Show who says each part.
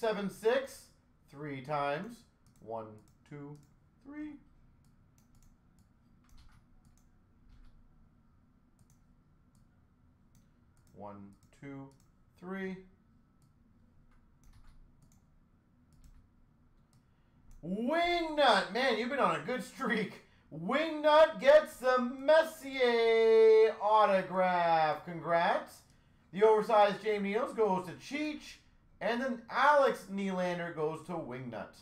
Speaker 1: seven, six. Three times. One, two, three. One, two, three. Wingnut! Man, you've been on a good streak. Wingnut gets the Messier autograph. Congrats. The oversized Jamie Neals goes to Cheech. And then Alex Nylander goes to Wingnut.